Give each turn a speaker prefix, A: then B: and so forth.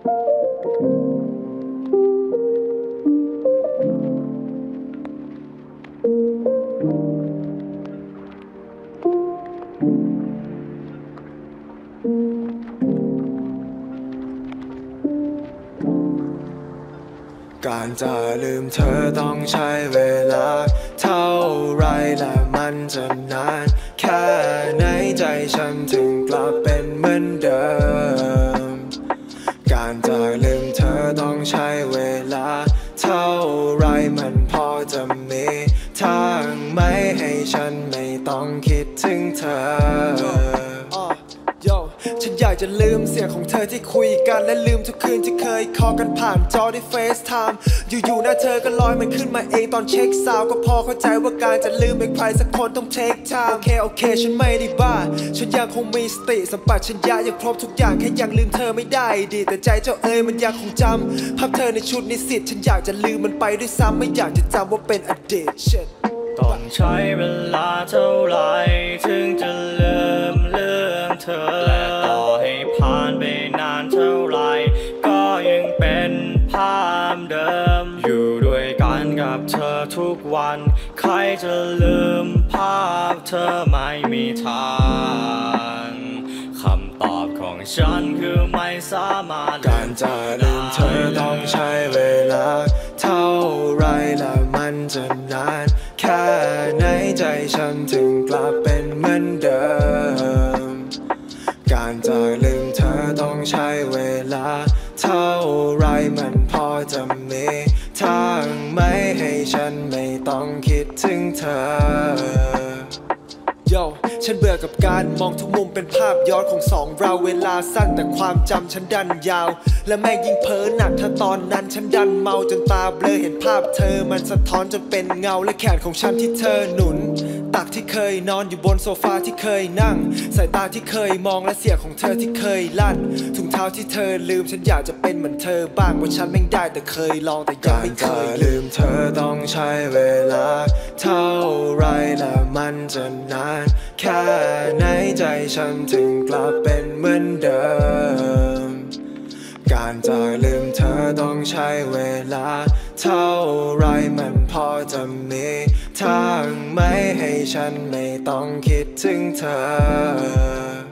A: การจะลืมเธอต้องใช้เวลา เท่าไรและมันจะนาน แค่ไหนใจฉันถึงกลับเป็นเหมือนเดิม ลา เท่าไรมันพอจะมีทางไหมให้ฉันไม่ต้องคิดถึงเธอ
B: ฉันอยากจะลืมเสียงของเธอที่คุยกันและลืมทุกคืนที่เคย call กันผ่านจอได้ FaceTime อยู่ๆหน้าเธอก็ลอยมันขึ้นมาเองตอน check sound ก็พอเข้าใจว่าการจะลืมเป็นใครสักคนต้อง take time โอเคโอเคฉันไม่ได้บ้า ฉันยังคงมีสติสัมปชัญญะยังครบทุกอย่างแค่ยังลืมเธอไม่ได้ดี แต่ใจเจ้าเอ๋ยมันยังคงจำภาพเธอในชุดนิสิตฉันอยากจะลืมมันไปด้วยซ้ำไม่อยากจะจำว่าเป็นอดีต
C: ต้องใช้เวลาเท่าไหรถึงจะลืมเรื่องเธอ วัน ใครจะลืมภาพเธอไม่มีทางคำตอบของฉันคือไม่สามารถ
A: การจะลืมเธอต้องใช้เวลา เท่าไรและมันจะนาน แค่ไหนใจฉันถึงกลับเป็นเหมือนเดิม การจะลืมเธอต้องใช้เวลา เท่าไรมันพอจะมีทางไหมให้ฉันไม่ต้องคิดถึงเธอ
B: โยฉันเบื่อกับการมองทุกมุมเป็นภาพย้อนของสองเราเวลาสั้นแต่ความจำฉันดันยาว และแม่ยิ่งเพ้อหนักถ้าตอนนั้นฉันดันเมาจนตาเบลอเห็นภาพเธอมันสะท้อนจนเป็นเงาและแขนของฉันที่เธอหนุน ตักที่เคยนอนอยู่บนโซฟาที่เคยนั่ง สายตาที่เคยมองและเสียงของเธอที่เคยลั่นถุงเท้าที่เธอลืมฉันอยากจะเป็นเหมือนเธอบ้างว่าฉันแม่ได้แต่เคยลองแต่ยังไม่เค
A: จะ
B: ย
A: ลืมเธอต้องใช้เวลา เท่าไรและมันจะนานแค่ไหนใจฉันถึงกลับเป็นเหมือนเดิม การจะลืมเธอต้องใช้เวลา เท่าไรมันพอจะมีทางไหมให้ฉันไม่ต้องคิดถึงเธอ